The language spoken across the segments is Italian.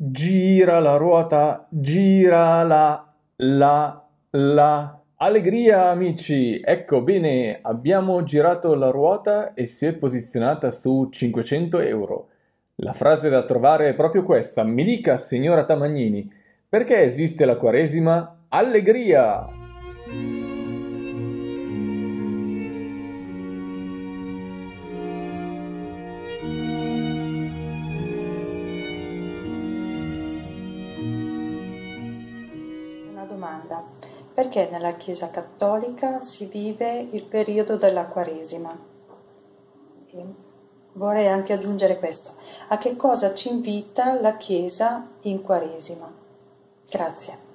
Gira la ruota, gira la, la, la. Allegria amici! Ecco bene, abbiamo girato la ruota e si è posizionata su 500 euro. La frase da trovare è proprio questa. Mi dica, signora Tamagnini, perché esiste la Quaresima? Allegria! Domanda. Perché nella Chiesa cattolica si vive il periodo della Quaresima? E vorrei anche aggiungere questo. A che cosa ci invita la Chiesa in Quaresima? Grazie.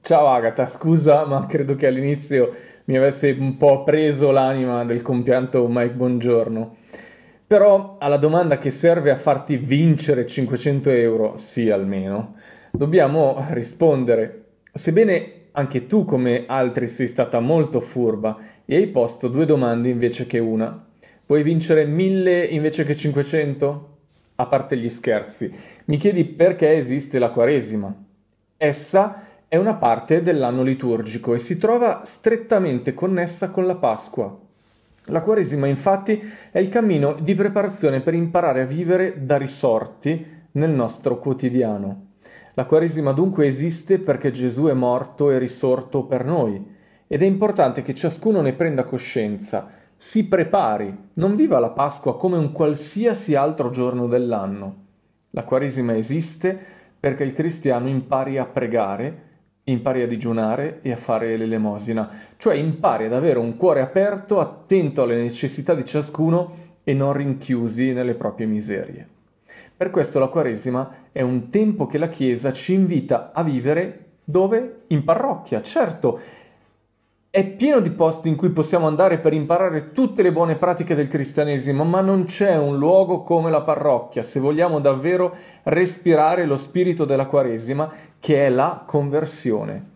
Ciao Agata, scusa, ma credo che all'inizio mi avesse un po' preso l'anima del compianto Mike Buongiorno. Però alla domanda che serve a farti vincere 500 euro, sì almeno, dobbiamo rispondere Sebbene anche tu, come altri, sei stata molto furba e hai posto due domande invece che una, vuoi vincere 1000 invece che 500? A parte gli scherzi, mi chiedi perché esiste la Quaresima. Essa è una parte dell'anno liturgico e si trova strettamente connessa con la Pasqua. La Quaresima infatti è il cammino di preparazione per imparare a vivere da risorti nel nostro quotidiano. La Quaresima dunque esiste perché Gesù è morto e risorto per noi ed è importante che ciascuno ne prenda coscienza, si prepari, non viva la Pasqua come un qualsiasi altro giorno dell'anno. La Quaresima esiste perché il cristiano impari a pregare, impari a digiunare e a fare l'elemosina, cioè impari ad avere un cuore aperto, attento alle necessità di ciascuno e non rinchiusi nelle proprie miserie. Per questo la Quaresima è un tempo che la Chiesa ci invita a vivere dove? In parrocchia, certo. È pieno di posti in cui possiamo andare per imparare tutte le buone pratiche del cristianesimo, ma non c'è un luogo come la parrocchia se vogliamo davvero respirare lo spirito della Quaresima, che è la conversione.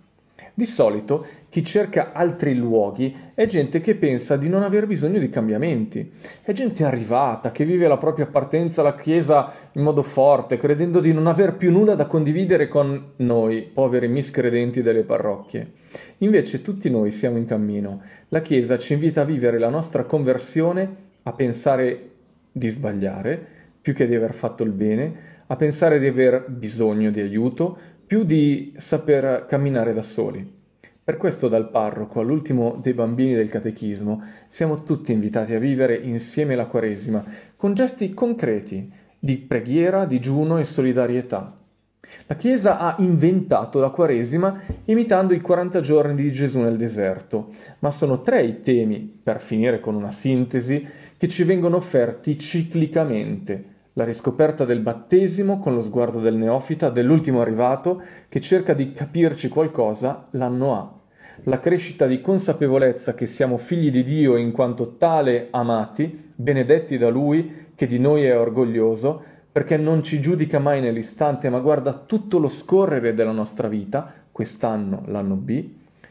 Di solito chi cerca altri luoghi è gente che pensa di non aver bisogno di cambiamenti, è gente arrivata che vive la propria appartenenza alla Chiesa in modo forte, credendo di non aver più nulla da condividere con noi, poveri miscredenti delle parrocchie. Invece tutti noi siamo in cammino. La Chiesa ci invita a vivere la nostra conversione, a pensare di sbagliare, più che di aver fatto il bene, a pensare di aver bisogno di aiuto, più di saper camminare da soli. Per questo dal parroco all'ultimo dei bambini del catechismo siamo tutti invitati a vivere insieme la Quaresima con gesti concreti di preghiera, digiuno e solidarietà. La Chiesa ha inventato la Quaresima imitando i 40 giorni di Gesù nel deserto, ma sono tre i temi, per finire con una sintesi, che ci vengono offerti ciclicamente la riscoperta del battesimo con lo sguardo del neofita, dell'ultimo arrivato, che cerca di capirci qualcosa l'anno A. La crescita di consapevolezza che siamo figli di Dio in quanto tale amati, benedetti da Lui, che di noi è orgoglioso, perché non ci giudica mai nell'istante, ma guarda tutto lo scorrere della nostra vita, quest'anno, l'anno B,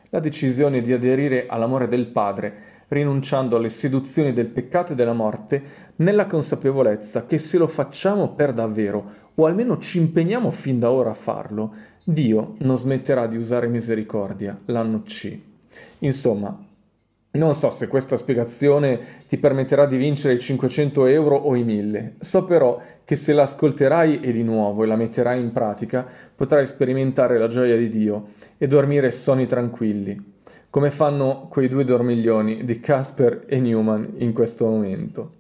la decisione di aderire all'amore del Padre, rinunciando alle seduzioni del peccato e della morte, nella consapevolezza che se lo facciamo per davvero, o almeno ci impegniamo fin da ora a farlo, Dio non smetterà di usare misericordia l'anno C. Insomma, non so se questa spiegazione ti permetterà di vincere i 500 euro o i 1000, so però che se la ascolterai e di nuovo e la metterai in pratica, potrai sperimentare la gioia di Dio e dormire sonni tranquilli come fanno quei due dormiglioni di Casper e Newman in questo momento.